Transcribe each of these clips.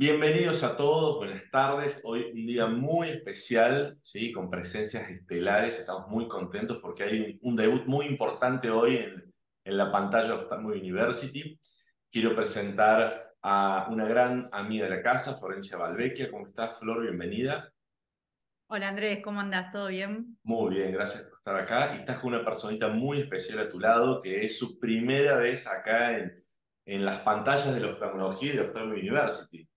Bienvenidos a todos, buenas tardes. Hoy un día muy especial, ¿sí? con presencias estelares. Estamos muy contentos porque hay un, debut muy importante hoy en, en la pantalla de Ophthalmic University. Quiero presentar a una gran amiga de la casa, Florencia Valvecchia. ¿Cómo estás, Flor? Bienvenida. Hola Andrés, ¿cómo andás? ¿Todo bien? Muy bien, gracias por estar acá. Y estás con una personita muy especial a tu lado, que es su primera vez acá en, en las pantallas de la oftalmología y de la Ophthalmic University.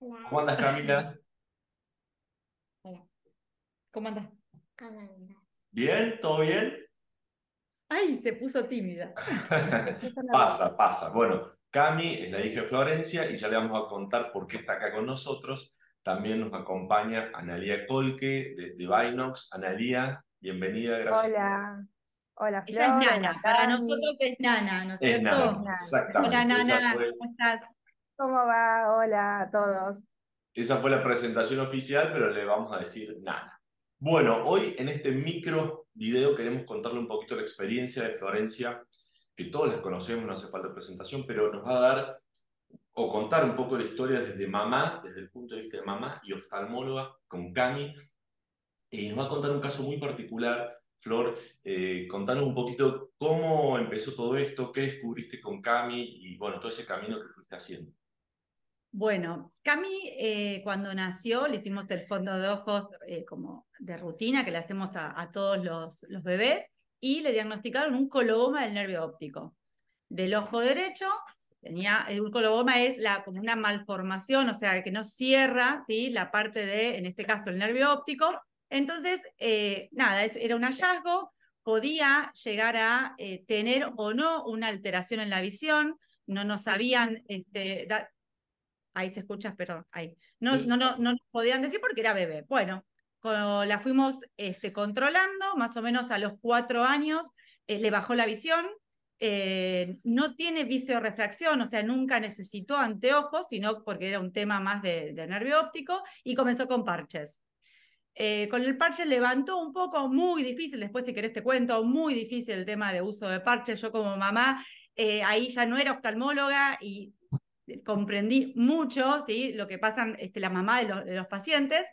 ¿Cómo andas, Camila? Hola. ¿Cómo andas? ¿Bien? ¿Todo bien? Ay, se puso tímida. pasa, pasa. Bueno, Cami es la hija de Florencia y ya le vamos a contar por qué está acá con nosotros. También nos acompaña Analía Colque de, de Binox. Analía, bienvenida, gracias. Hola. Hola, Ella es Nana, para nosotros es Nana, ¿no es, es cierto? Nana, exactamente. Hola Nana, ¿cómo estás? ¿Cómo va? Hola a todos. Esa fue la presentación oficial, pero le vamos a decir Nana. Bueno, hoy en este micro video queremos contarle un poquito la experiencia de Florencia, que todos las conocemos, no hace falta presentación, pero nos va a dar o contar un poco la historia desde mamá, desde el punto de vista de mamá y oftalmóloga con Cami, y nos va a contar un caso muy particular. Flor, eh, contanos un poquito cómo empezó todo esto, qué descubriste con Cami y bueno, todo ese camino que fuiste haciendo. Bueno, Cami eh, cuando nació le hicimos el fondo de ojos eh, como de rutina que le hacemos a, todos los, bebés y le diagnosticaron un coloboma del nervio óptico. Del ojo derecho tenía, el coloboma es la, como una malformación, o sea, que no cierra la parte de, en este caso, el nervio óptico. Entonces, eh, nada, era un hallazgo, podía llegar a tener o no una alteración en la visión, no nos sabían este, ahí se escucha, perdón, ahí. No, no, no, no nos podían decir porque era bebé. Bueno, la fuimos este, controlando, más o menos a los cuatro años, eh, le bajó la visión, eh, no tiene refracción, o sea, nunca necesitó anteojos, sino porque era un tema más de, nervio óptico, y comenzó con parches. Eh, con el parche levantó un poco, muy difícil, después si querés te cuento, muy difícil el tema de uso de parches. Yo como mamá, ahí ya no era oftalmóloga y comprendí mucho ¿sí? lo que pasan este, la mamá de, los pacientes.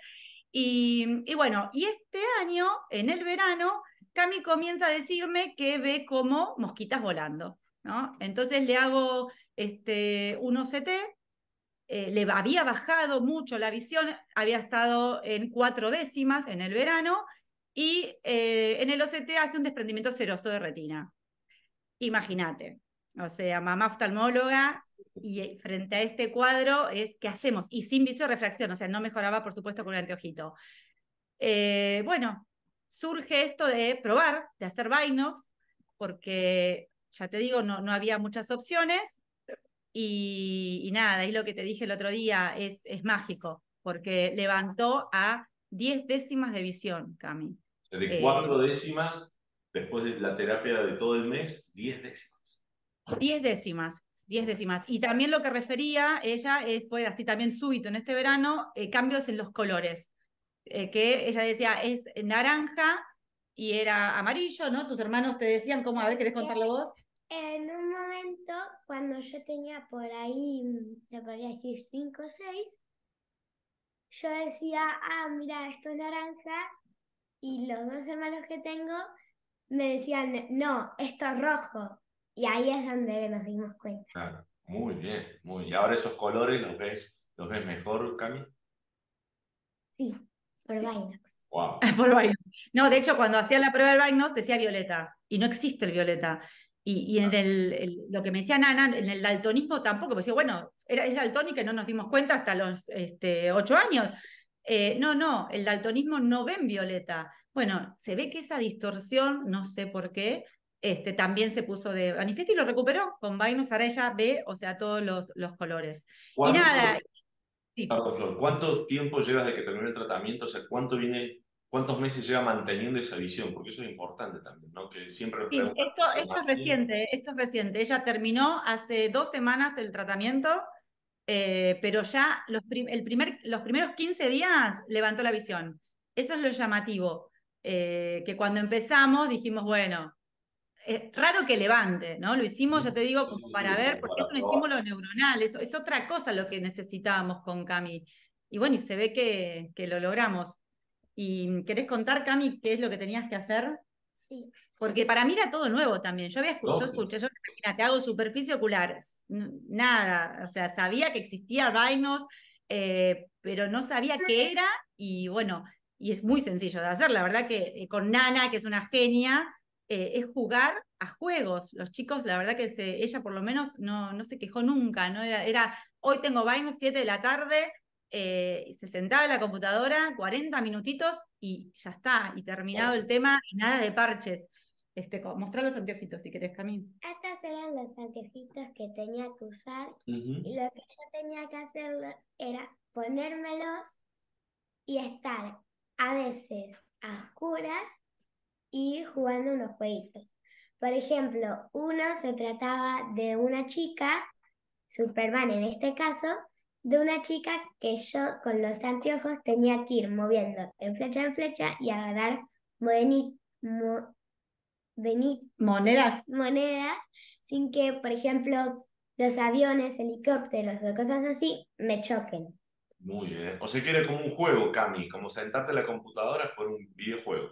Y, bueno, y este año, en el verano, Cami comienza a decirme que ve como mosquitas volando. ¿no? Entonces le hago este, un OCT, eh, le había bajado mucho la visión, había estado en cuatro décimas en el verano, y eh, en el OCT hace un desprendimiento seroso de retina. Imagínate, o sea, mamá oftalmóloga y eh, frente a este cuadro es ¿qué hacemos? Y sin refracción, o sea, no mejoraba, por supuesto, con el anteojito. Eh, bueno, surge esto de probar, de hacer Binox, porque ya te digo, no, no había muchas opciones. Y, y, nada, ahí lo que te dije el otro día es, es mágico, porque levantó a 10 décimas de visión, Cami. De cuatro eh, décimas, después de la terapia de todo el mes, 10 décimas. 10 décimas. 10 décimas. Y también lo que refería ella eh, fue así también súbito en este verano, eh, cambios en los colores, eh, que ella decía es naranja y era amarillo, ¿no? Tus hermanos te decían cómo, a ver, ¿querés contarlo vos? En un momento, cuando yo tenía por ahí, se podría decir 5 o 6, yo decía, ah, mira, esto es naranja, y los dos hermanos que tengo me decían, no, esto es rojo. Y ahí es donde nos dimos cuenta. Claro, muy bien, muy bien. ¿Y ahora esos colores los ves, los ves mejor, Cami? Sí, por Binox. Wow. por Binox. No, de hecho, cuando hacía la prueba del Binox decía violeta, y no existe el violeta. Y, y en el, lo que me decía Nana, en el daltonismo tampoco, porque decía, bueno, era, es daltónico y no nos dimos cuenta hasta los este, ocho años. Eh, no, no, el daltonismo no ven violeta. Bueno, se ve que esa distorsión, no sé por qué, este, también se puso de manifiesto y lo recuperó con Binox. Ahora ella ve, o sea, todos los, los colores. Y nada. ¿cuánto tiempo llevas de que terminó el tratamiento? O sea, ¿cuánto viene, cuántos meses lleva manteniendo esa visión? Porque eso es importante también, ¿no? Que siempre. esto, esto es reciente, esto es reciente. Ella terminó hace dos semanas el tratamiento. Eh, pero ya los, el primer, los primeros 15 días levantó la visión. Eso es lo llamativo, eh, que cuando empezamos dijimos, bueno, es raro que levante, ¿no? Lo hicimos, ya te digo, como sí, para sí, ver, porque es para un probar. estímulo neuronal, es, es otra cosa lo que necesitábamos con Cami. Y bueno, y se ve que, que lo logramos. ¿Y querés contar, Cami, qué es lo que tenías que hacer? Sí. Porque para mí era todo nuevo también. Yo había escuchado, yo escuché, yo imagínate, hago superficie ocular, nada, o sea, sabía que existía Rhinos, eh, pero no sabía qué era, y bueno, y es muy sencillo de hacer. La verdad que eh, con Nana, que es una genia, eh, es jugar a juegos. Los chicos, la verdad que se, ella por lo menos no, no se quejó nunca, ¿no? Era, era hoy tengo Rhinos, 7 de la tarde, eh, y se sentaba en la computadora, 40 minutitos y ya está, y terminado el tema, y nada de parches. Este, mostrar los anteojitos si querés, Cami. Estos eran los anteojitos que tenía que usar y lo que yo tenía que hacer era ponérmelos y estar a veces a oscuras y jugando unos jueguitos. Por ejemplo, uno se trataba de una chica, Superman en este caso, de una chica que yo con los anteojos tenía que ir moviendo en flecha en flecha y agarrar modeni- mo- deni- Monedas. monedas sin que, por ejemplo, los aviones, helicópteros o cosas así me choquen. Muy bien. O sea que era como un juego, Cami, como sentarte en la computadora fue un videojuego.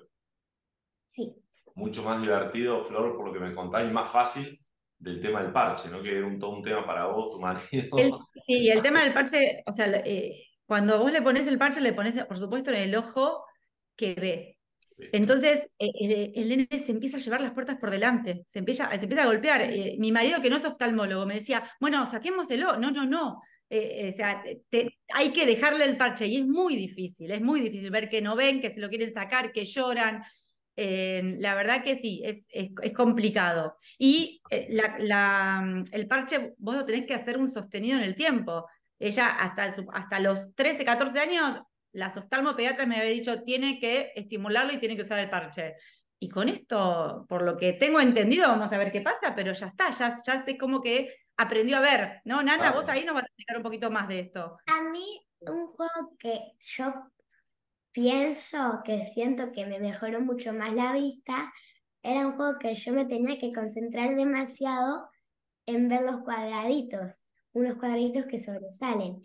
Sí, Mucho más divertido, Flor, por lo que me contás, y más fácil del tema del parche, ¿no? Que era un, todo un tema para vos, tu marido. El, sí, el tema del parche, o sea, eh, cuando vos le pones el parche, le pones, por supuesto, en el ojo que ve. Entonces, eh, eh, el nene se empieza a llevar las puertas por delante, se empieza, se empieza a golpear. Eh, mi marido, que no es oftalmólogo, me decía, bueno, saquémoselo. No, no, no. O sea, te- hay que dejarle el parche y es muy difícil, es muy difícil ver que no ven, que se lo quieren sacar, que lloran. Eh, la verdad que sí, es, es, es complicado. Y eh, la- la, el parche vos lo tenés que hacer un sostenido en el tiempo. Ella hasta, el hasta los 13, 14 años, las oftalmopediatras me había dicho, tiene que estimularlo y tiene que usar el parche. Y con esto, por lo que tengo entendido, vamos a ver qué pasa, pero ya está, ya, ya sé como que aprendió a ver, ¿no? Nana, Claro. vos ahí nos vas a explicar un poquito más de esto. a mí un juego que yo pienso que siento que me mejoró mucho más la vista era un juego que yo me tenía que concentrar demasiado en ver los cuadraditos, unos cuadraditos que sobresalen.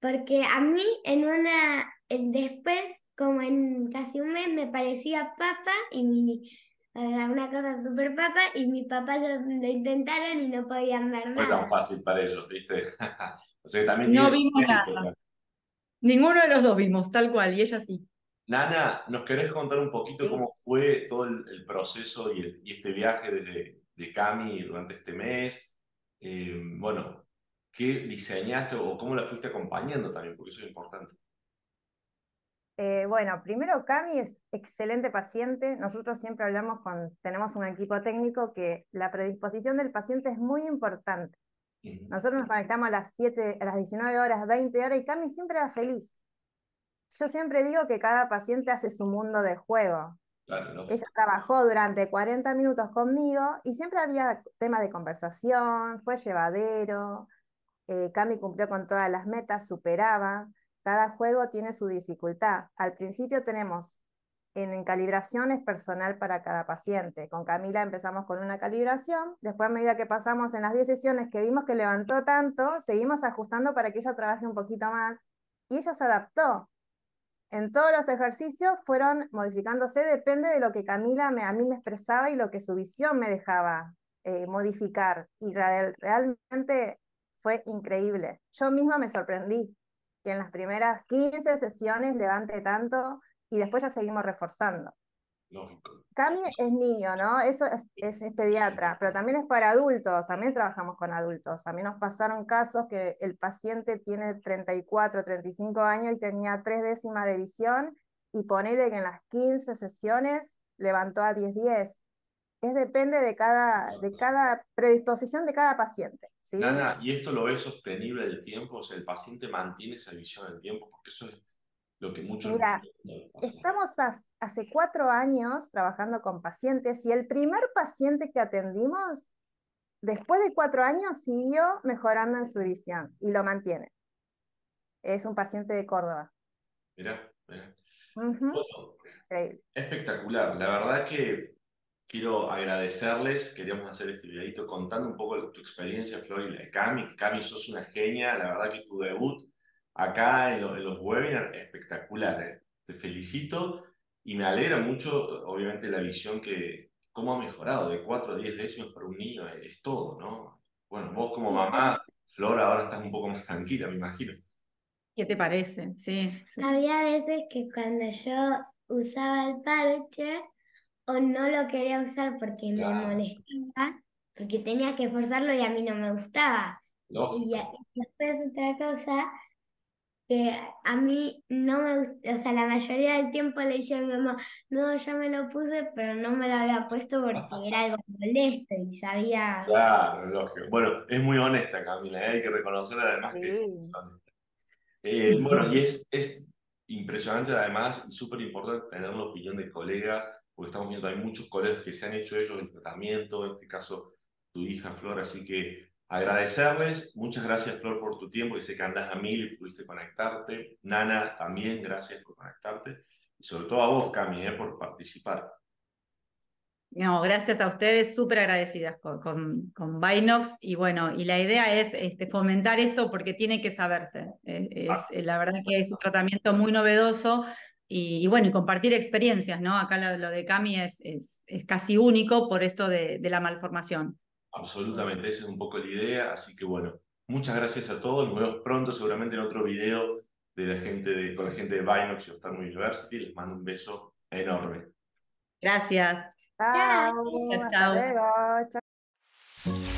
Porque a mí en una, en- después, como en casi un mes, me parecía papa y mi, era una cosa súper papa y mi papá lo, lo intentaron y no podían ver nada. tan fácil para ellos, ¿viste? o sea, también No vimos nada. ¿No? Ninguno de los dos vimos, tal cual, y ella sí. Nana, ¿nos querés contar un poquito Sí. cómo fue todo el, el proceso y, el- y este viaje de, de Cami durante este mes? Eh, bueno, ¿qué diseñaste o cómo la fuiste acompañando también? Porque eso es importante. Eh, bueno, primero Cami es excelente paciente. Nosotros siempre hablamos con, tenemos un equipo técnico que la predisposición del paciente es muy importante. Nosotros nos conectamos a las 7, a las 19 horas, 20 horas y Cami siempre era feliz. Yo siempre digo que cada paciente hace su mundo de juego. Claro, ¿no? Ella trabajó durante 40 minutos conmigo y siempre había temas de conversación, fue llevadero, eh, Cami cumplió con todas las metas, superaba. Cada juego tiene su dificultad. Al principio tenemos en, en calibración es personal para cada paciente. Con Camila empezamos con una calibración, después a medida que pasamos en las 10 sesiones que vimos que levantó tanto, seguimos ajustando para que ella trabaje un poquito más y ella se adaptó. En todos los ejercicios fueron modificándose, depende de lo que Camila me- a mí me expresaba y lo que su visión me dejaba eh, modificar. Y real- realmente fue increíble. Yo misma me sorprendí que en las primeras 15 sesiones levante tanto y después ya seguimos reforzando. Lógico. Cami es niño, ¿no? Eso es, es- es pediatra, pero también es para adultos, también trabajamos con adultos. A mí nos pasaron casos que el paciente tiene 34, 35 años y tenía tres décimas de visión y ponele que en las 15 sesiones levantó a 10-10. Es depende de cada, de cada predisposición de cada paciente, ¿sí? Nana, ¿y esto lo ves sostenible del tiempo? O sea, el paciente mantiene esa visión del tiempo, porque eso es lo que muchos Mira. Estamos hace cuatro años trabajando con pacientes y el primer paciente que atendimos, después de cuatro años, siguió mejorando en su visión y lo mantiene. Es un paciente de Córdoba. Mirá, mirá. Ujú, Bueno, increíble. espectacular. La verdad que quiero agradecerles, queríamos hacer este videito contando un poco tu experiencia, Flor, y la de Cami. Cami, sos una genia, la verdad que tu debut acá en, los webinars, espectacular. ¿eh? Te felicito y me alegra mucho, obviamente, la visión que, cómo ha mejorado de 4 a 10 décimos para un niño, es, todo, ¿no? Bueno, vos como mamá, Flor, ahora estás un poco más tranquila, me imagino. ¿Qué te parece? Sí, sí. Había veces que cuando yo usaba el parche, o no lo quería usar porque me molestaba, porque tenía que forzarlo y a mí no me gustaba. Y, después otra cosa que a mí no me gusta, o sea, la mayoría del tiempo le dije a mi mamá, no, ya me lo puse, pero no me lo había puesto porque era algo molesto y sabía... Claro, lógico. Bueno, es muy honesta Camila, ¿eh? hay que reconocer además que es honesta. Eh, bueno, y es, es impresionante además, súper importante tener la opinión de colegas porque estamos viendo, hay muchos colegios que se han hecho ellos el tratamiento, en este caso tu hija Flor, así que agradecerles, muchas gracias Flor por tu tiempo, que sé que andas a mil y pudiste conectarte, Nana también gracias por conectarte, y sobre todo a vos Cami, eh, por participar. No, gracias a ustedes, súper agradecidas con, con, Binox y bueno, y la idea es este, fomentar esto porque tiene que saberse. Eh, es, ah. la verdad que es un tratamiento muy novedoso, y, bueno, y compartir experiencias, ¿no? Acá lo, de Cami es, es, casi único por esto de, la malformación. Absolutamente, esa es un poco la idea, así que bueno, muchas gracias a todos, nos vemos pronto seguramente en otro video de la gente de, con la gente de Binox y Ophthalmo University, les mando un beso enorme. Gracias. Chao. Chao. Chao.